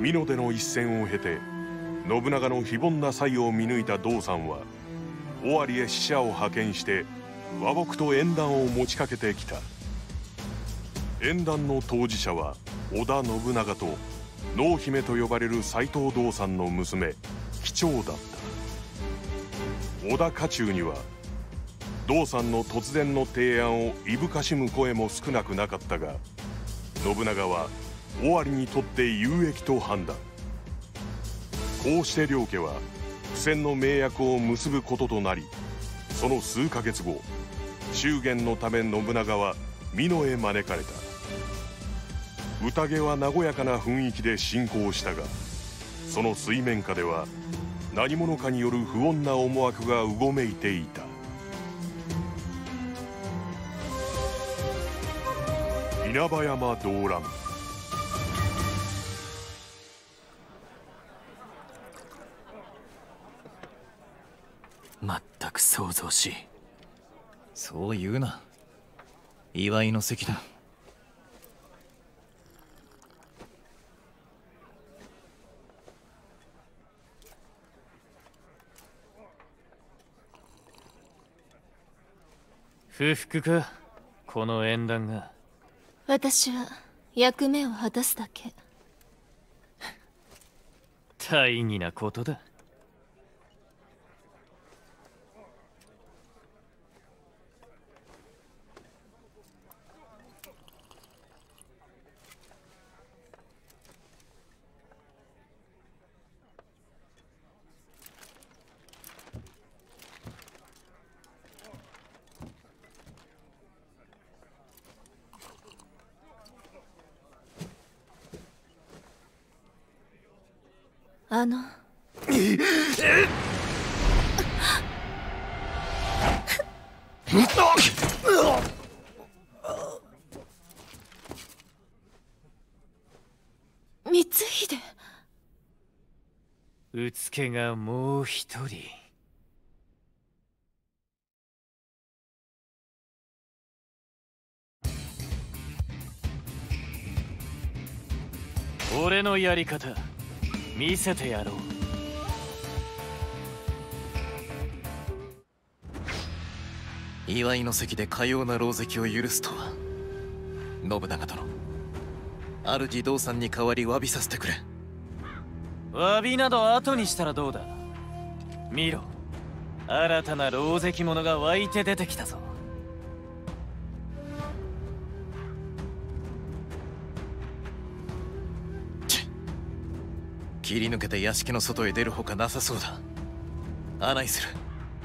美濃での一戦を経て信長の非凡な才を見抜いた道さんは尾張へ使者を派遣して和睦と縁談を持ちかけてきた。縁談の当事者は織田信長と濃姫と呼ばれる斎藤道さんの娘貴重だった。織田家中には道さんの突然の提案をいぶかしむ声も少なくなかったが信長は尾張にとって有益と判断。こうして両家は不戦の盟約を結ぶこととなりその数ヶ月後祝言のため信長は美濃へ招かれた。宴は和やかな雰囲気で進行したがその水面下では何者かによる不穏な思惑がうごめいていた。稲葉山動乱。まったく想像しそう言うな。祝いの席だ。不服か？この縁談が。私は役目を果たすだけ。大義なことだあの。光秀うつけがもう一人。俺のやり方。見せてやろう。祝いの席でかような狼藉を許すとは。信長殿。主道さんに代わり詫びさせてくれ。詫びなど後にしたらどうだ。見ろ。新たな狼藉者が湧いて出てきたぞ切り抜けて屋敷の外へ出るほかなさそうだ。案内する。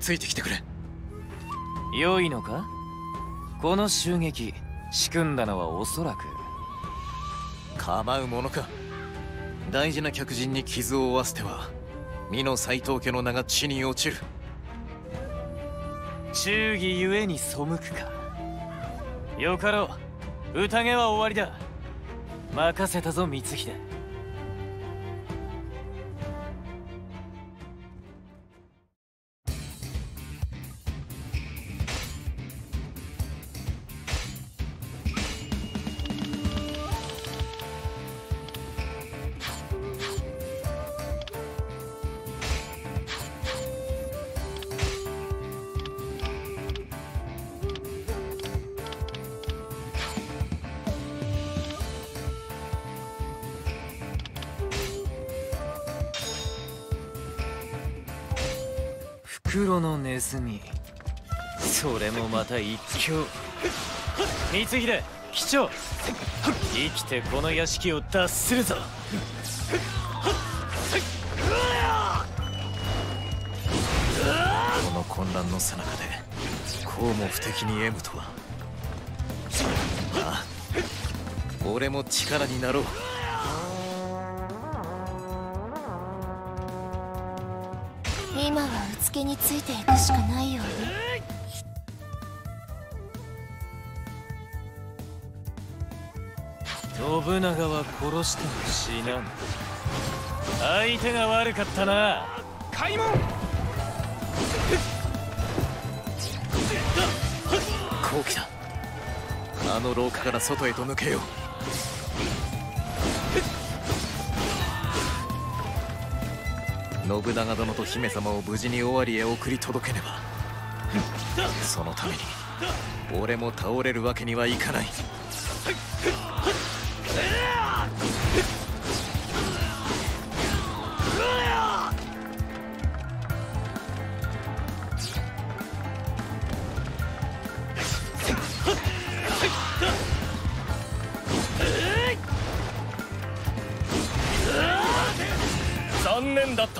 ついてきてくれ。良いのか？この襲撃仕組んだのはおそらく。構うものか。大事な客人に傷を負わせては美濃斎藤家の名が地に落ちる。忠義ゆえに背くか。よかろう。宴は終わりだ。任せたぞ光秀袋のネズミ。それもまた一興。光秀機長生きてこの屋敷を脱するぞ。この混乱の最中でこうも不敵に得むとは。ああ。俺も力になろう。今はうつけについていくしかないようね。信長は殺しても死なん。相手が悪かったな。開門！好機だ。あの廊下から外へと抜けよう信長殿と姫様を無事に尾張へ送り届けねば。そのために俺も倒れるわけにはいかない。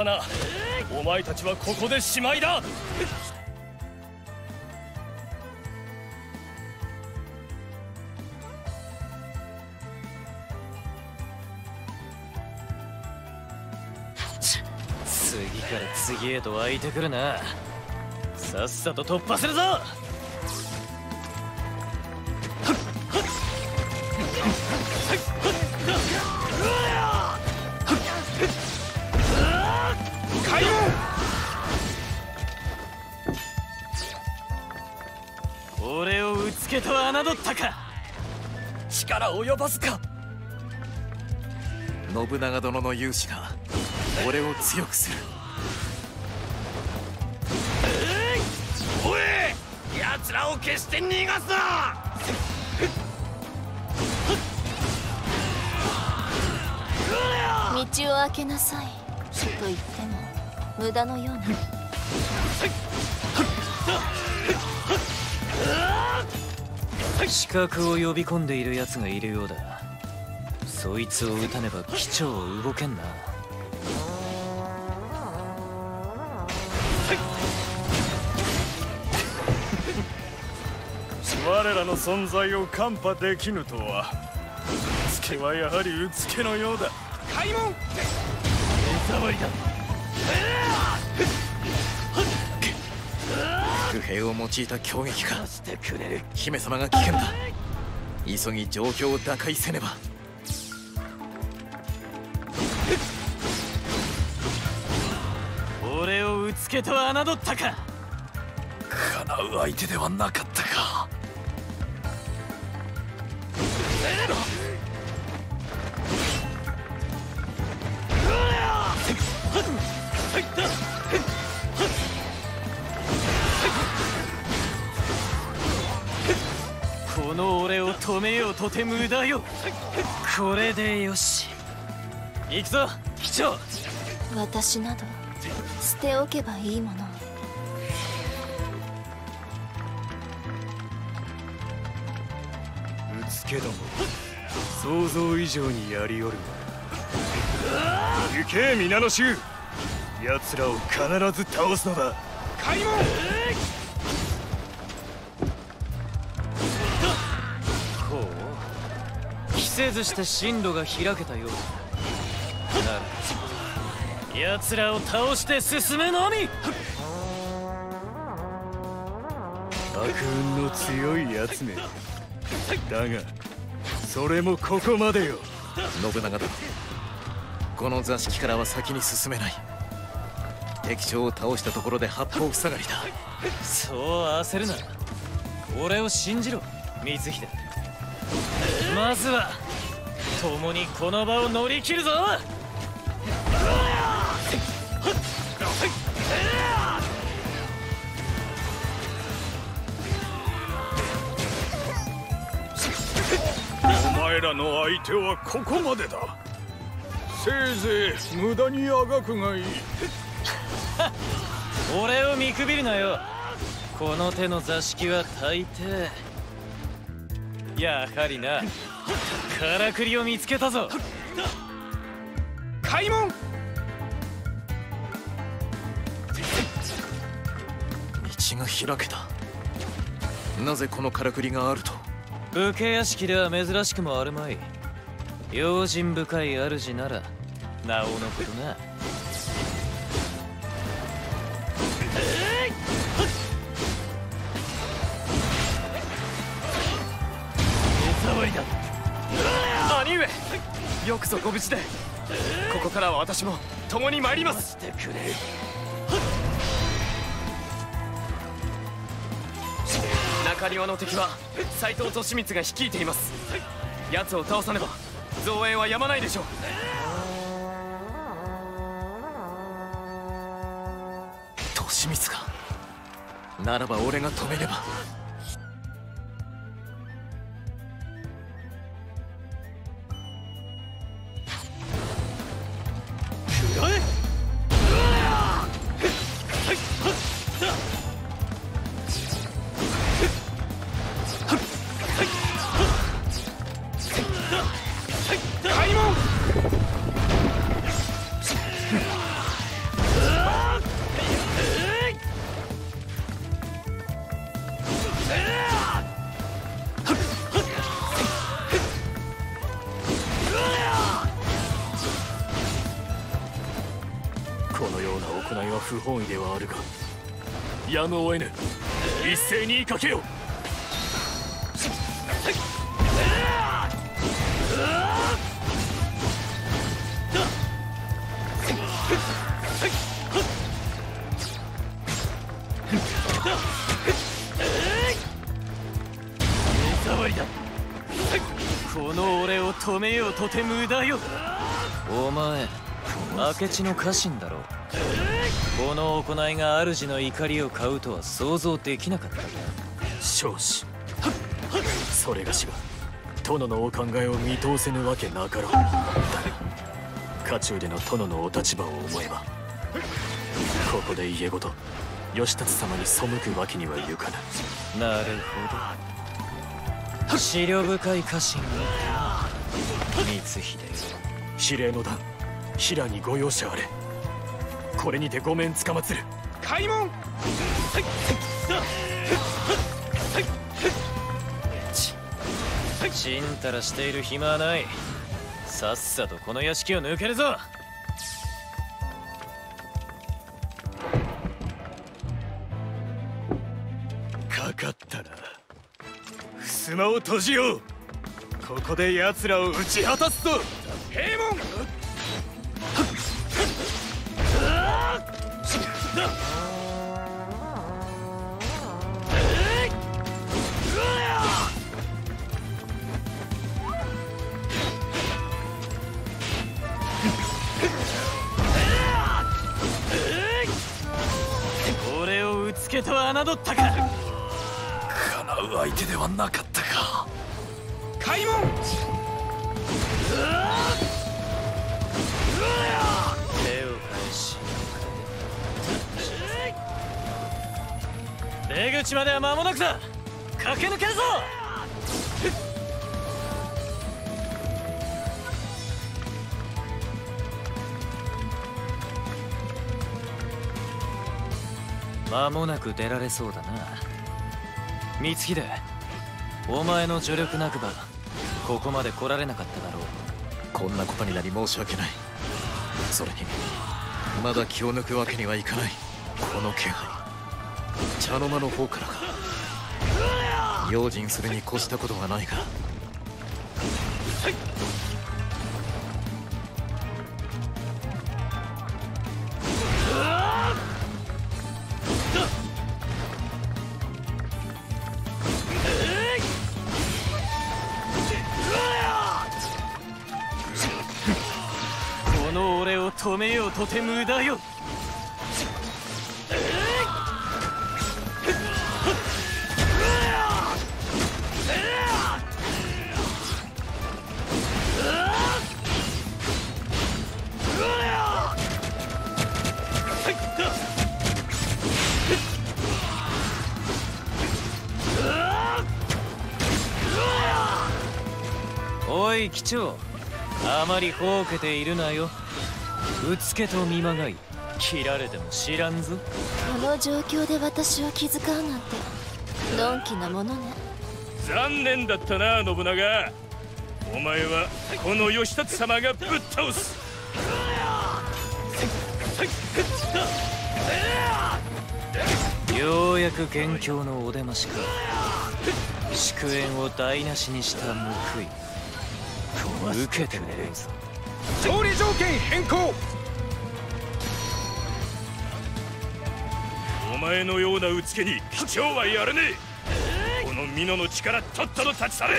ったな。お前たちはここでしまいだ。次から次へと湧いてくるな。さっさと突破するぞ。と侮ったか。力及ばずか。信長殿の勇姿が俺を強くする。おい!奴らを決して逃がすな!道を開けなさい。と言っても無駄のような視覚を呼び込んでいる奴がいるようだ。そいつを撃たねば機長動けんな。我らの存在を看破できぬとはうつけはやはりうつけのようだ。開門目障りだ不平を用いた攻撃か。してくれる。姫様が危険だ。急ぎ状況を打開せねば。俺をうつけと侮ったか。かなう相手ではなかったか俺を止めようとて無駄よ。これでよし。行くぞ。機長。私など捨ておけばいいもの。をうつけども想像以上にやりよるわ行け皆の衆。奴らを必ず倒すのだ。開門せずして進路が開けたようだ。なら奴らを倒して進めのみ。悪運の強いやつめ。だがそれもここまでよ。信長殿この座敷からは先に進めない。敵将を倒したところで八方塞がりだ。そう焦るな。俺を信じろ。光秀まずは共にこの場を乗り切るぞ。お前らの相手はここまでだ。せいぜい無駄にあがくがいい。俺を見くびるなよ。この手の座敷は大抵やはりな。からくりを見つけたぞ。開門。道が開けた。なぜこのからくりがあると？武家屋敷では珍しくもあるまい。用心深い主ならなおのことなよくぞご無事で。ここからは私も共に参ります。してくれ中庭の敵は斎藤利光が率いています。奴を倒さねば増援はやまないでしょう。義満が。ならば俺が止めねば。やむを得ぬ。一斉にかけよ。この俺を止めようとて無駄よ。お前明智の家臣だろこの行いが主の怒りを買うとは想像できなかった。少子それがしが殿のお考えを見通せぬわけなかろう。だが家中での殿のお立場を思えば。ここで家ごと義達様に背くわけにはいかぬなるほど。資料深い家臣が光秀。比例の段平にご容赦あれこれにてごめんつかまつる。開門。ちんたらしている暇はない。さっさとこの屋敷を抜けるぞ。かかったな。襖を閉じよう。ここで奴らを打ち果たすぞ。閉門俺をうつけと侮ったか。叶う相手ではなかったか。開門！手を返し出口までは間もなくだ。駆け抜けるぞ間もなく出られそうだな。光秀お前の助力なくばここまで来られなかっただろう。こんなことになり申し訳ない。それにまだ気を抜くわけにはいかない。この気配。茶の間の方からか。用心するに越したことはないが。とて無駄よ。おい機長。あまりほうけているなよ。うつけと見まがい。切られても知らんぞ。この状況で私を気遣うなんてのんきなものね。残念だったな信長。お前はこの義達様がぶっ倒す。ようやく元凶のお出ましか。祝宴を台無しにした報い。受けてねえぞ。調理条件変更前のようなうつけに貴重はやれねえ。この美濃の力とっとと立ち去れ。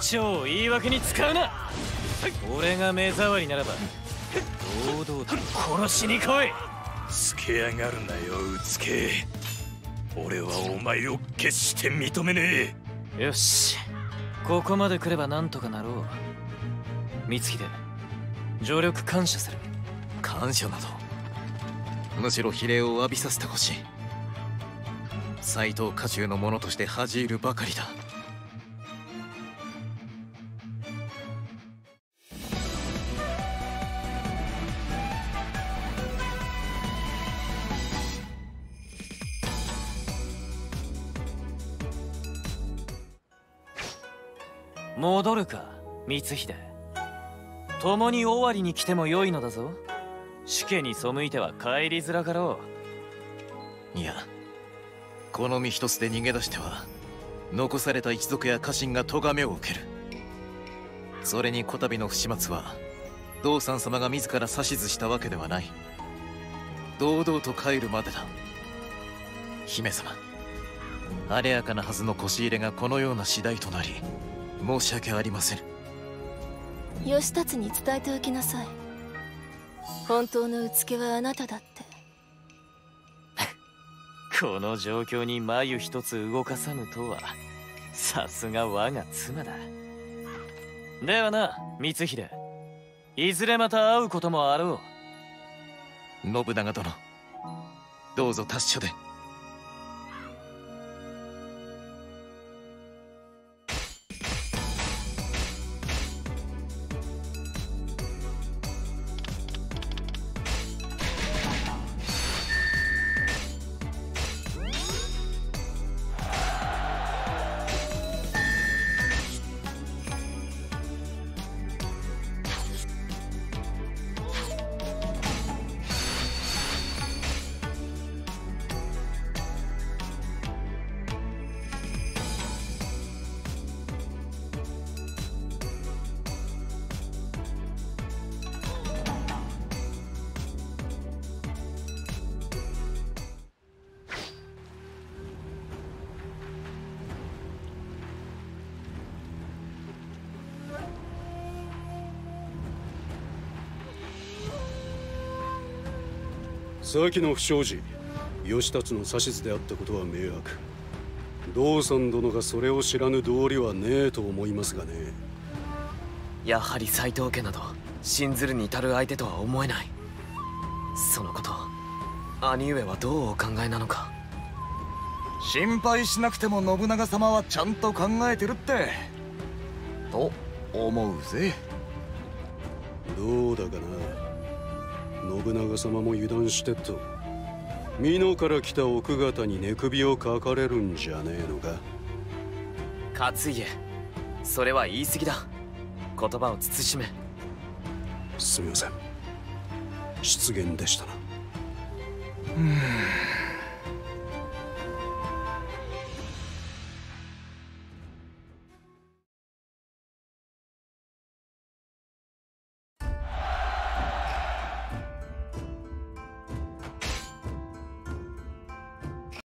貴重を言い訳に使うな。俺が目障りならば堂々と殺しに来い。つけやがるなようつけ。俺はお前を決して認めねえ。よし。ここまで来ればなんとかなろう。光秀助力感謝する。感謝などむしろ比例を浴びさせてほしい斎藤家中の者として恥じるばかりだ。戻るか光秀。共に尾張に来てもよいのだぞ。死家に背いては帰りづらかろう。いやこの身一つで逃げ出しては残された一族や家臣が咎めを受ける。それにこたびの不始末は道三様が自ら指図したわけではない。堂々と帰るまでだ。姫様あれやかなはずの腰入れがこのような次第となり申し訳ありません。義達に伝えておきなさい本当のうつけはあなただって。この状況に眉一つ動かさぬとは。さすが我が妻だ。ではな光秀。いずれまた会うこともあろう。信長殿。どうぞ達者で。先の不祥事義達の指図であったことは迷惑。道三殿がそれを知らぬ道理はねえと思いますがね。やはり斎藤家など信ずるに至る相手とは思えない。そのこと兄上はどうお考えなのか。心配しなくても信長様はちゃんと考えてるって。と思うぜ。どうだかな信長様も油断してっと。美濃から来た奥方に寝首をかかれるんじゃねえのか。勝家それは言い過ぎだ。言葉を慎め。すみません。失言でしたな。うん